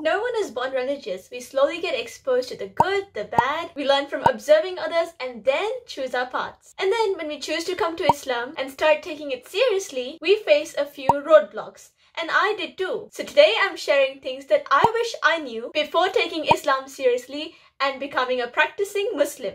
No one is born religious. We slowly get exposed to the good, the bad. We learn from observing others and then choose our paths. And then when we choose to come to Islam and start taking it seriously, we face a few roadblocks. And I did too. So today I'm sharing things that I wish I knew before taking Islam seriously and becoming a practicing Muslim.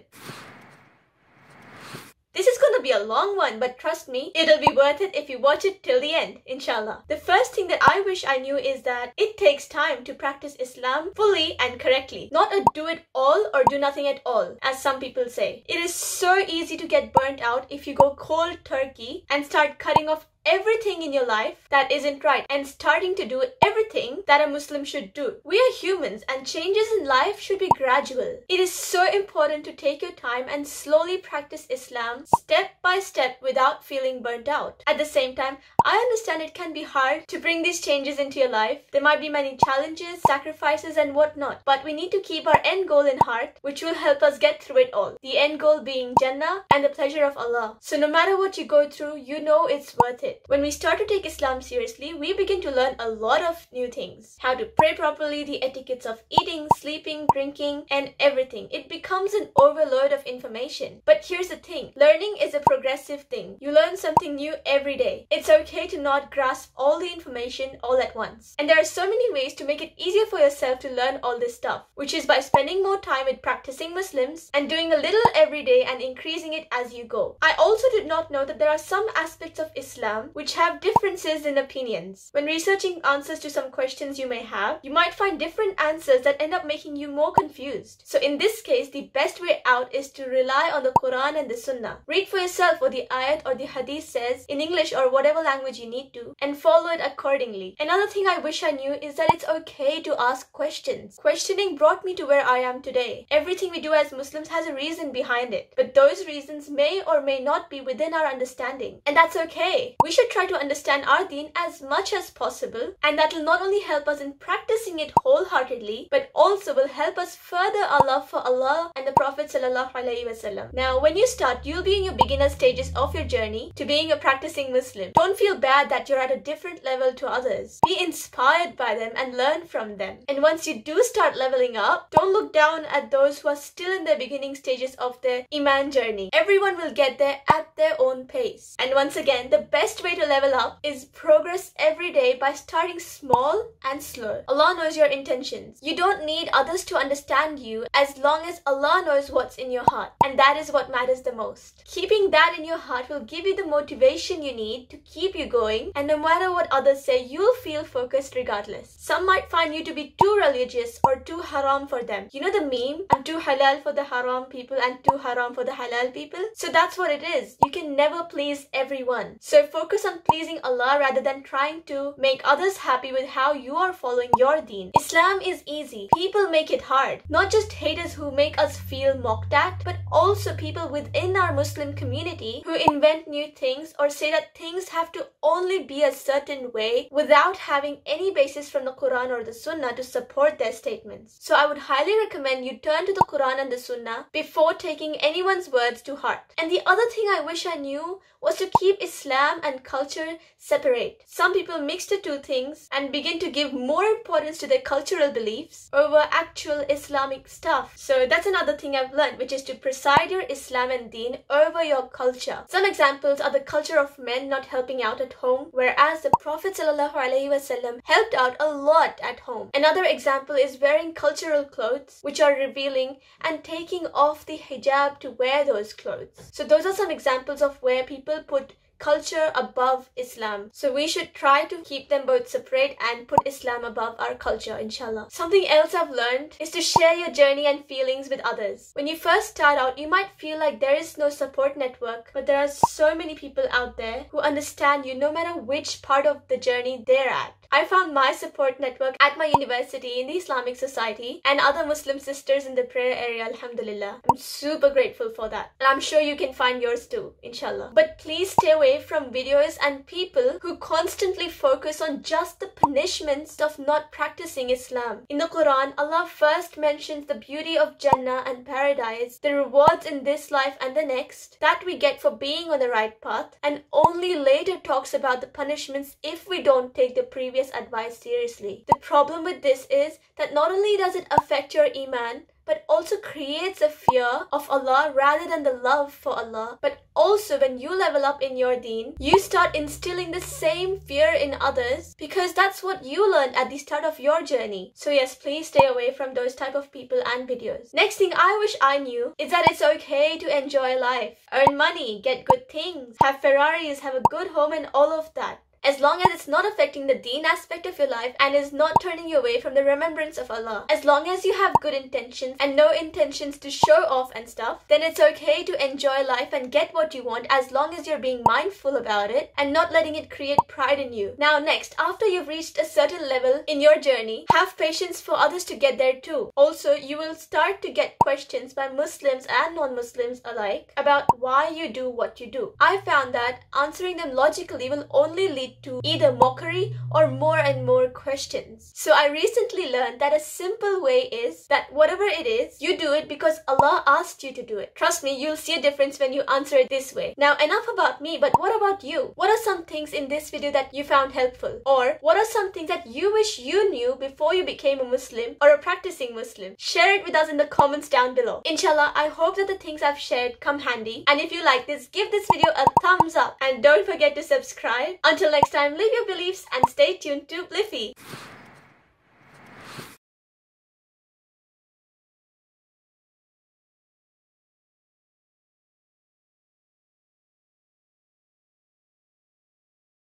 This is gonna be a long one, but trust me, it'll be worth it if you watch it till the end, inshallah. The first thing that I wish I knew is that it takes time to practice Islam fully and correctly. Not a do it all or do nothing at all, as some people say. It is so easy to get burnt out if you go cold turkey and start cutting off everything in your life that isn't right and starting to do everything that a Muslim should do. We are humans and changes in life should be gradual. It is so important to take your time and slowly practice Islam step by step without feeling burnt out. At the same time, I understand it can be hard to bring these changes into your life. There might be many challenges, sacrifices and whatnot, but we need to keep our end goal in heart which will help us get through it all. The end goal being Jannah and the pleasure of Allah. So no matter what you go through, you know it's worth it it. When we start to take Islam seriously, we begin to learn a lot of new things. How to pray properly, the etiquettes of eating, sleeping, drinking, and everything. It becomes an overload of information. But here's the thing. Learning is a progressive thing. You learn something new every day. It's okay to not grasp all the information all at once. And there are so many ways to make it easier for yourself to learn all this stuff, which is by spending more time with practicing Muslims and doing a little every day and increasing it as you go. I also did not know that there are some aspects of Islam Islam which have differences in opinions. When researching answers to some questions you may have, you might find different answers that end up making you more confused. So in this case, the best way out is to rely on the Quran and the Sunnah. Read for yourself what the ayat or the hadith says in English or whatever language you need to and follow it accordingly. Another thing I wish I knew is that it's okay to ask questions. Questioning brought me to where I am today. Everything we do as Muslims has a reason behind it, but those reasons may or may not be within our understanding. And that's okay. We should try to understand our deen as much as possible, and that will not only help us in practicing it wholeheartedly, but also will help us further our love for Allah and the Prophet ﷺ. Now, when you start, you'll be in your beginner stages of your journey to being a practicing Muslim. Don't feel bad that you're at a different level to others. Be inspired by them and learn from them. And once you do start leveling up, don't look down at those who are still in the beginning stages of their Iman journey. Everyone will get there at their own pace. And once again, the best way to level up is progress every day by starting small and slow. Allah knows your intentions. You don't need others to understand you as long as Allah knows what's in your heart. And that is what matters the most. Keeping that in your heart will give you the motivation you need to keep you going. And no matter what others say, you'll feel focused regardless. Some might find you to be too religious or too haram for them. You know the meme? I'm too halal for the haram people and too haram for the halal people? So that's what it is. You can never please everyone. So focus focus on pleasing Allah rather than trying to make others happy with how you are following your deen. Islam is easy. People make it hard. Not just haters who make us feel mocked at, but also people within our Muslim community who invent new things or say that things have to only be a certain way without having any basis from the Quran or the Sunnah to support their statements. So I would highly recommend you turn to the Quran and the Sunnah before taking anyone's words to heart. And the other thing I wish I knew was to keep Islam and culture separate. Some people mix the two things and begin to give more importance to their cultural beliefs over actual Islamic stuff. So that's another thing I've learned, which is to preside your Islam and deen over your culture. Some examples are the culture of men not helping out at home, whereas the Prophet ﷺ helped out a lot at home. Another example is wearing cultural clothes, which are revealing, and taking off the hijab to wear those clothes. So those are some examples of where people put culture above Islam. So we should try to keep them both separate and put Islam above our culture, inshallah. Something else I've learned is to share your journey and feelings with others. When you first start out, you might feel like there is no support network, but there are so many people out there who understand you no matter which part of the journey they're at. I found my support network at my university in the Islamic Society and other Muslim sisters in the prayer area, Alhamdulillah. I'm super grateful for that. And I'm sure you can find yours too, inshallah. But please stay away from videos and people who constantly focus on just the punishments of not practicing Islam. In the Quran, Allah first mentions the beauty of Jannah and paradise, the rewards in this life and the next that we get for being on the right path, and only later talks about the punishments if we don't take the previous erroneous advice seriously. The problem with this is that not only does it affect your iman, but also creates a fear of Allah rather than the love for Allah. But also, when you level up in your deen, you start instilling the same fear in others because that's what you learned at the start of your journey. So yes, please stay away from those type of people and videos. Next thing I wish I knew is that it's okay to enjoy life, earn money, get good things, have Ferraris, have a good home and all of that as long as it's not affecting the deen aspect of your life and is not turning you away from the remembrance of Allah. As long as you have good intentions and no intentions to show off and stuff, then it's okay to enjoy life and get what you want as long as you're being mindful about it and not letting it create pride in you. Now next, after you've reached a certain level in your journey, have patience for others to get there too. Also, you will start to get questions by Muslims and non-Muslims alike about why you do what you do. I found that answering them logically will only lead to either mockery or more and more questions. So I recently learned that a simple way is that whatever it is, you do it because Allah asked you to do it. Trust me, you'll see a difference when you answer it this way. Now enough about me, but what about you? What are some things in this video that you found helpful? Or what are some things that you wish you knew before you became a Muslim or a practicing Muslim? Share it with us in the comments down below. Inshallah, I hope that the things I've shared come handy. And if you like this, give this video a thumbs up and don't forget to subscribe. Until next next time, live your beliefs and stay tuned to Bliifee.